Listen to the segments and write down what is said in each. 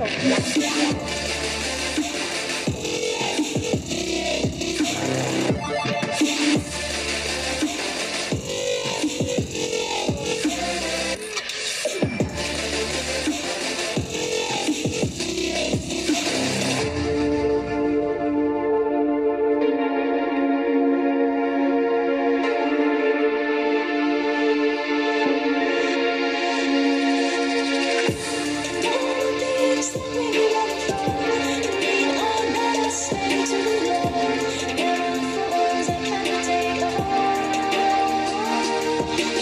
そう。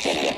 Gracias.